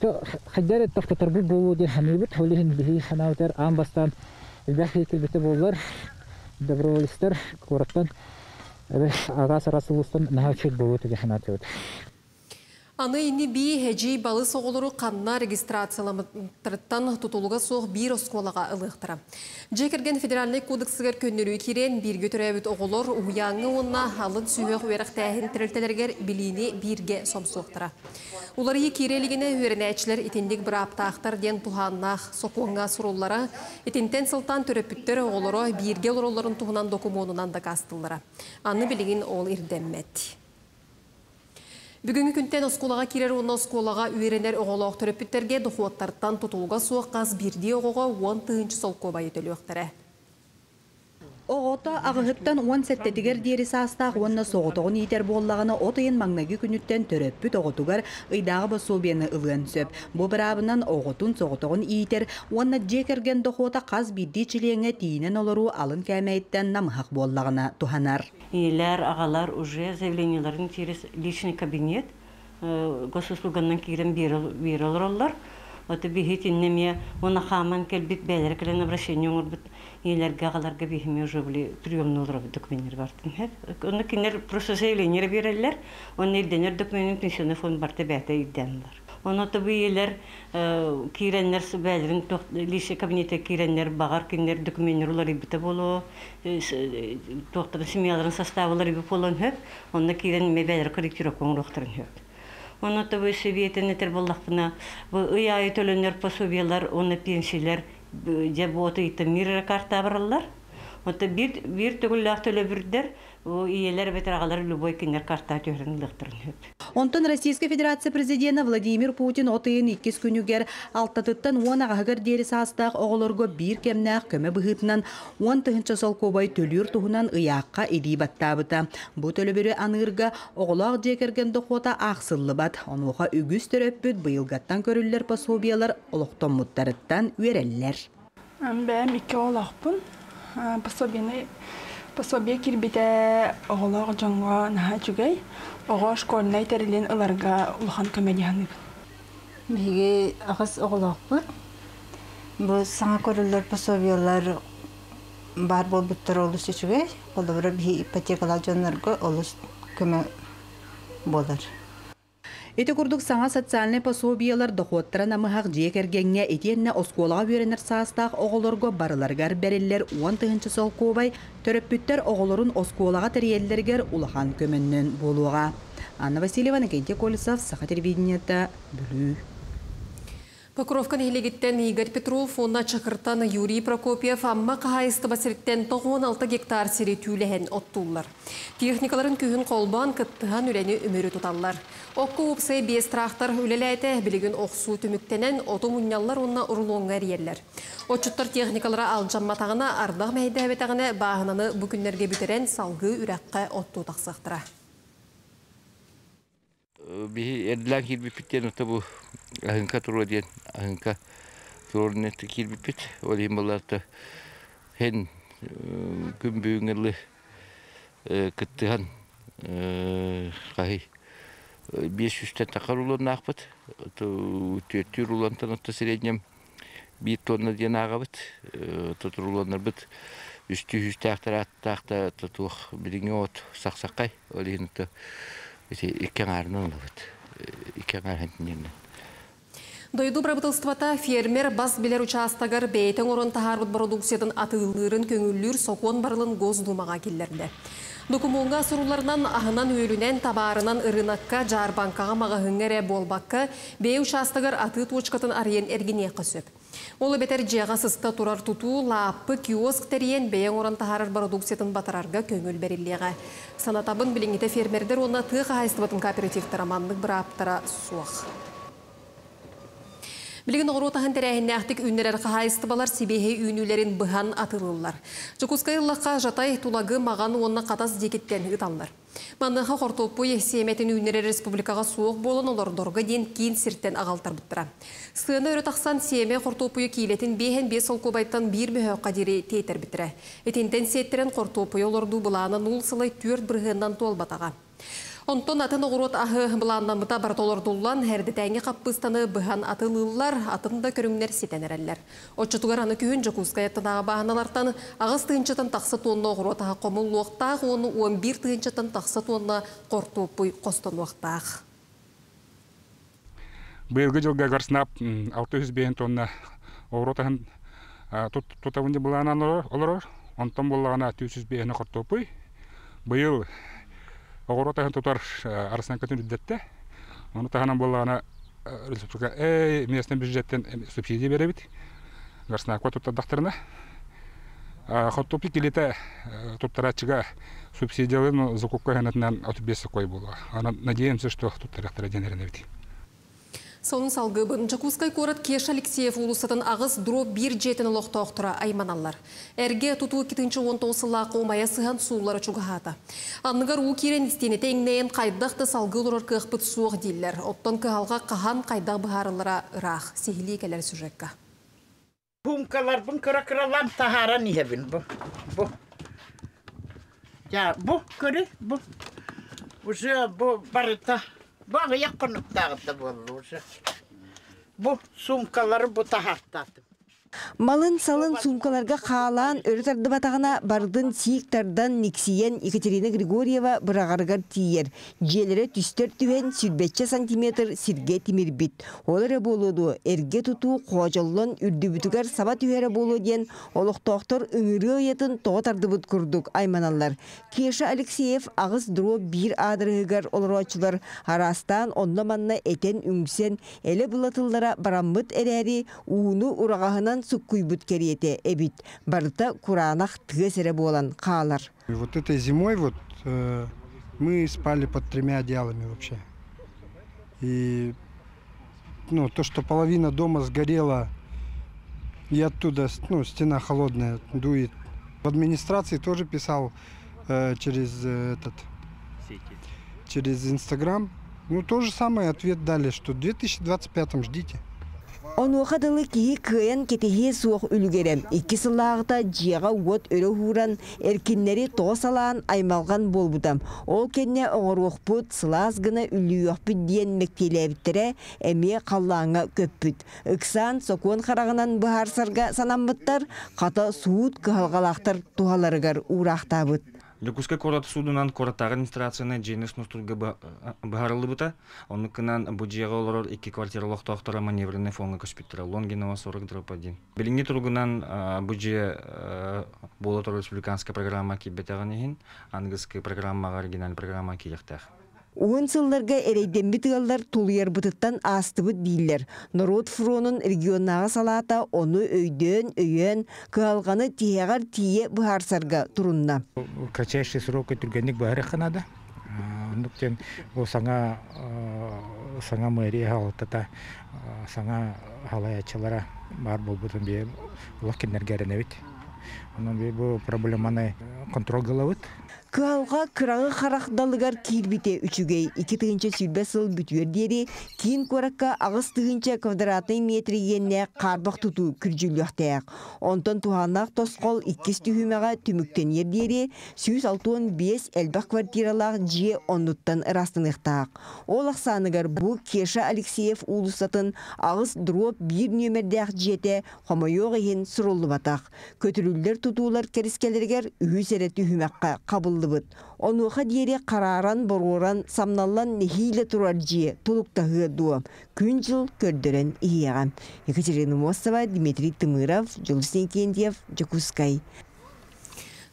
Хәддәр тохтотор бу бу ден ханыбыт холиһин биһи ханаутер ам бастан илбәх хикел бите боллар доброволистер кораттан эбе ага сарасылыстан нахачыт бу теге ханатыт. Аны инни би хеджи балы соғылыру қанна регистрацияламыттырыттан тутулуға соқ бір осколаға ылықтыра. Жекерген федеральный кодексігер көннірі керен бірге түрәбіт оғылыр ұяңы онна алын сүйек уярақ тәхін тірілтелергер біліні бірге сомсуқтыра. Улар ие керелігіне өрінәчілер итендік бір аптақтар ден туханнақ соқуыңа сұрулары, итентен сылтан түрөпүттер оғылыры бірге лұруларын туғынан документынан да кастылары. Аны білігін ол ирдеммет. Бүгінгі күнтен осколаға керер оны осколаға үйренер оғылақ түріпіттерге дұқуаттарттан тұтылуға суық қаз бірде оғыға 10 тыынчы сол көбайы төлі өқтірі. Оғота ағығыттан 10 сәттетігер дері састақ онна соғытығын етер боллағына отайын маңнаги күніттен төрөппүт оғытугар ыйдағы басылбені ылын сөп. Бұ бірабынан оғытун соғытығын етер, онна жекерген доқуота қаз бидді чилеңе тиінен олару алын кәмәйттен намхақ боллағына туханар. Иелер, ағалар уже заявленияларын через личный кабинет э, госуслуганнан биралар олар. Оты бихит иннеме, оны хаман келбит бәлер келен обращение орбит. Иелерге ағаларга бихиме уже были приемный олар документтер бартын. Оны кинер просто заявление бирелер, оны ирденер документ пенсионный фонд барты бәті ирденлер. Оны то бу иелер киреннер бәлерин лише кабинетте киреннер багар кинер документтер олар ибите боло, тоқтар семьяларын составылар иби болон хөп, оны кирен ме бәлер корректировка рохтарын хөп. Оны то бу себетен этер боллақпына, бу ыяй төлөнер пособиялар, оны пенсиялар, же бу оты итте мир карта баралар. Оты бир бир түгүлләк төлө бирдер, бу иелер бетер агалар любой кинер карта төһрен лыктырын хөп. Онтон Российская Федерация президенті Владимир Путин отыын иккис күнүгер алтатыттан он ағығыр дері састақ оғылырго бір кемнақ көмі бұғытынан он тұхынча сол кобай төлүр туһунан ыяққа иди баттабыта. Бу төлөбүрі анырга оғылақ жекерген доқота ақсыллы бат. Онуға үгіз төрөппүт бұйылгаттан көрілер пособиялар олықтон мұттарыттан үйереллер. Бәм ике олақпын. Пособияны пособие кирбите оголог жоңго наха чугай ого школьный терилен ыларга улхан оголокпут бу саңа пособиялар бар олус чугай олора би ипотекалар болар Эти курдук саңа социальный пособиялар доходтара намыхак жекергенге этиенне осколага үйренер саастаах оголорго барыларгар бериллер 10 тыгынчы сол кубай төрөппүттер оголорун осколага терьеллергер улахан көмөннөн болуга. Анна Васильева, Кенте Колесов, Саха телевидениета, Бүлүү. Покровкан хилегиттен Игорь Петров, онна чакыртан Юрий Прокопьев, амма қағайысты басыреттен 96 гектар сири түүлеген оттулар. Техникаларын күйін қолбан кыттыған үләні өмірі тұталлар. Оққы ұпсай бес трақтар үлеләйті білігін оқсу түміктенен оту мұнялар онна ұрылуыңар ерлер. Отчуттар техникалара алжамматағына ардақ мәйдәбетағына бағынаны бүкінлерге бүтерен салғы үрәққа отту килбиппит ол им боларта хен күн бүгүнгелли кыттыхан кахи бес жүзден такар улан акпыт төттүр улантан отта среднем бир тонна диен агабыт тотур уланар бит үстү жүз тактар аттакта тотух билиңе от саксаккай ол инта Ити иккен арнын лабыт. Дойду фермер бас билер участагар бейтен орын тахарбыт продукциядын атылырын көңүллүр сокон барылын госдумага киллерде. Докумунга суруларынан ахынан өйлүнен табарынан ырынакка жарбанкага магahыңере болбакка бей участагар аты точкатын арыен эргине кысып. Олы бетер жеға сыста турар туту лаппы киоск терен бейен оран тахарар продукциятын батарарга көңіл берілеға. Санатабын біліңіте фермердер оны тыға хайстыбатын кооперативтар аманлық бір аптара суақ. Білігін оғыру тағын тәрәйін әқтік үннерер қағайыстыбалар себейхе үйнілерін бұхан атылылар. Жукускайылыққа жатай тулагы маған онына қатас декеттен ұталар. Манныға қортопуй семетін үннерер республикаға суық болын олар дорғы ден кейін сірттен ағалтар бұттыра. Сыны өрі тақсан семе қортопуй кейлетін бейхен бес ол көбайттан бір мөхөққа дере тейтер бітірі. Етентен сеттерін қортопуй оларду бұланы нул сылай түрт бірғындан тол батаға. Онтон атын оғырот ахы бұланнамыта бартолордуллан әрдетәңе қаппыстаны бұхан атылылар, атында көріңнер сетенереллер. Отчытугар аны күйін жакускаяттынаға бағаналартан ағыз тыынчытын тақсы туынна оғырот аға қомыл уақтақ, оны 11 тыынчытын тақсы туынна қорту бұй қостын уақтақ. Быйылгы жылга гарснап 600 бейін тонна 400 бейіні қортопуй. Быйыл оғыротаһын тутар арасынан көтін үддетті. Оны таханан буллагана республика эй местный бюджеттен субсидия беребит. Гарснапқа туттардақтарына. Хоттопи келете туттарачыга субсидияларын закупка ханатынан отып бесі кой болу. Надеемся, что туттарақтара денеренебит. Сонун салгыбын Жакускай корат Кеш Алексеев улусатын ағыз дро бир жетін лоқтоқтыра айманалар. Әрге туту 2-19 лақы омая сыған суулары чуғағата. Анныгар у керен истені теңнейін қайдақты салғы олар кықпыт суық дейлер. Оттан кығалға қахан қайдақ бұхарылара ұрақ. Сехили келер сюжетка. Пумкалар бун кыра кыралан тахара нихебин бу. Бу. Ya bu körü bu. Уже bu barıta. Bu yakınıp dağıttı bu уже. Bu sumkaları bu tahartattım. Малын салын сумкаларга хаалаан өрі тарды батағына бардын сиіктардан Никсиен Екатерина Григорьева бұрағарғар тиер. Желері түстер түвен сүрбетче сантиметр сирге тимирбит. Олары болуду эрге туту қожоллон үрдүбүтүгер саба түйері болу ден олықтоқтор үңірі ойетін тоғытардыбыт күрдік айманалар. Кеші Алексеев ағыз дұро бір адырығығар олырочылар арастан онна манна этен үңсен әлі бұлатыллара бараммыт әрәрі уыны урағағынан суккуйбут кериете эбит. Барыта куранах тыгесере болан қалар. И вот этой зимой вот э, мы спали под тремя одеялами вообще. И ну, то, что половина дома сгорела, и оттуда ну, стена холодная дует. В администрации тоже писал э, через э, этот через Инстаграм. Ну, то же самое ответ дали, что в 2025 ждите. Онуға дылы киі кыян кетеге суық үлгерем. Икки сылағыта жиға уот өрі хуран, эркиннери тоосалаан аймалған болбудам. Ол кенне оңоруқпут, сылазгына үллүйөкпүт диен мектелебіттере әме қаллаңа көппүт. Иксан сокуон қарағынан бұхарсарға санамбыттар, қата суут кыхалғалақтар тухаларыгар урақтабыт. Докуска корот судунан короттагы администрацияны жеңіс нустурга бахарылды бута. Оны кынан буджига олорор iki квартира лохтоқтора маневренный фонга көспүттүрө. Лонгинова 40 дроп 1. Билинги тургунан буджи болотор республиканская программа кибетаган ихин, ангылская программага оригинал программа киектах. Уын сылларга эрейденби тыгаллар тулуяр бытыттан aastыбыт дииллер. Народ фронун регионнага салаата оны өйдөн, өйөн, кыалганы тиягар тие быхарсарга турунна. Кратчайший срок түргенник бары ханада. Ондуктен ол саңа саңа мэрия халтата саңа халаячылара бар болбутун бе лакиннерге эренебит. Онун бе бу проблеманы контроль кылабыт. Кыалға кырағы харақдалыгар кирбите үчүгей ики тыгынча сүрбе сыл бүтүер дери кийин коракка агыс тыгынча квадратный метри енне карбак туту күржүлүхтәк. Онтон туханак тосқол иккис түхүмәгә түмүктенер дери сүз алтуон бес элбак квартиралар жие оннуттан ырастыныктак. Ол аксаныгар бу Кеша Алексеев улусатын агыс дроп бир нөмердәк жете хомойог ен суруллы батак. Көтүрүллер тутуулар керискелергер үһүсере түхүмәккә кабылды быт. Онуха диере караран боруран самналлан нехиле турар жие тулуктагы дуа. Күн жыл көрдөрен иягам. Екатерина Мосова, Дмитрий Тымыров, Жулсин Кендьев, Жакускай.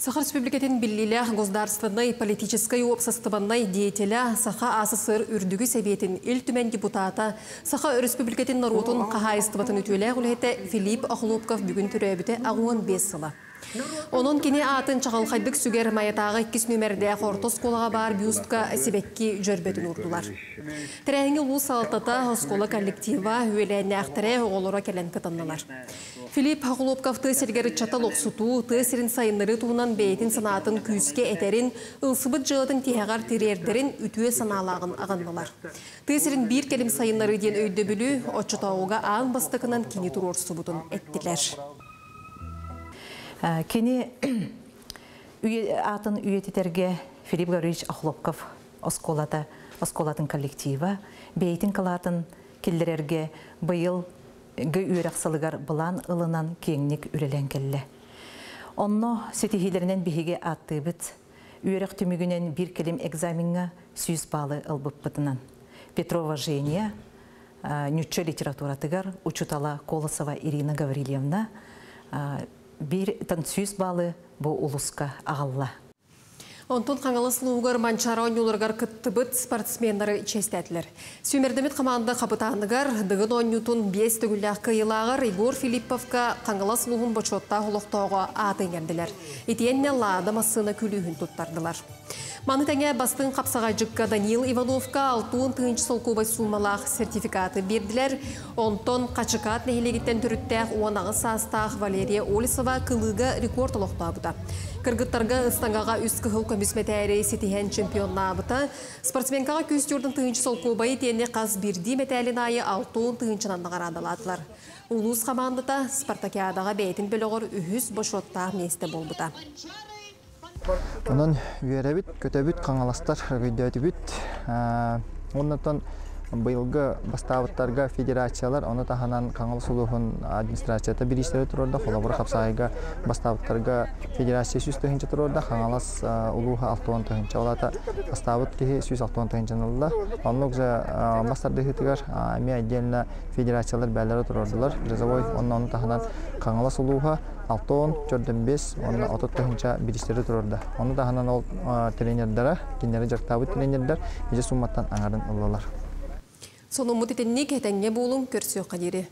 Саха Республикатын биллилях государственной политической обществованной деятеля Саха АССР үрдүгү советин ил түмен депутата Саха Республикатын народун кахайыстыбатын үтүлэ Филипп Охлопков бүгүн түрөбүтэ агуан бес сыла. Onun kini атын чағалқайдық сүгер маятағы 2 нөмерде қортос қолаға бар бюстка себекки жөрбетін ұрдылар. Тірәңі ұлы салтата оскола коллектива үеләне әқтірі оғылыра кәлін кытанналар. Филипп Хақылопков тысергері чатал оқсуту, тысерін сайынлары туынан бейтін санатын күйіске әтерін, ұлсыбыт жылатын тияғар тирердерін үтуе саналағын ағанналар. Тысерін бір келім сайынлары ден өйді бүлі, отчытауға аң бастықынан кені тұрор сұбытын әттілер. Кені атын үйететерге Филипп Горович Охлопков осколата, осколатын коллектива, бейтин калатын келлерерге быйыл гі үйрақсылыгар бұлан ылынан кеңнік үрелен келле. Онно сетихилерінен биһиге аттыбыт, үйрек түмігінен бір келім экзаменға сүйіз балы ылбыппытынан. Петрова Женя, нючче литературатыгар, Учутала Колосова Ирина Гаврилевна, бір тан сүйіз балы бұл улуска ағалла. Онтон қаңылыс луғыр манчара ойнуларғар кыттыбыт спортсмендары честәтілер. Сүймердемет команда қапытанығар дығын ойнютун бес түгілләқ кыйылағыр Игор Филипповка қаңылыс луғын бочотта құлықтауға атын кәнділер. Етиенне лады масына күлігін тұттардылар. Маны тәңе бастың қапсаға жүкка Данил Ивановка алтуын тыңынчы солкубай сумалақ сертификаты берділер. Онтон қачықат нәхелегеттен түріттәқ уанағы састақ Валерия Олисова кылыға рекорд олықтабыда. Кыргыттарға ыстаңғаға үс кығыл көмісметәрі сетихен чемпионна бұта. Спортсменкаға көз жүрдің тыңынчы солкубай тенне қаз бірді метәлін айы алтуын тыңынчынан нағарадыладылар. Улус командыта Спартакиадаға бәйтін бөліғыр үхіз бошотта месте болбыта. Онон үйәрәбит, көтәбит, қаңаластар, көйдәтібит. Оннан быйылғы бастабыттарға федерациялар, оны таханан қаңыл сұлуғын администрацията бірістері тұрорда, қолабыр қапсайға бастабыттарға федерация сүз төхінші тұрорда, қаңалас ұлуға алтуан төхінші олата бастабыт кеге сүз алтуан төхінші нылда. Онлық жа бастарды хытыгар, әме отдельно федерациялар бәлері тұрордылар. Призовой, оны оны таханан қаңалас ұлуға алтон, чорден бес, оны отот төхінші бірістері тұрорда. Оны таханан ол тренердара, кенері жақтабыт тренердер, еже сумматтан аңарын ұлылар. Соны мұт етенне кетенге болын көрсіе қадері.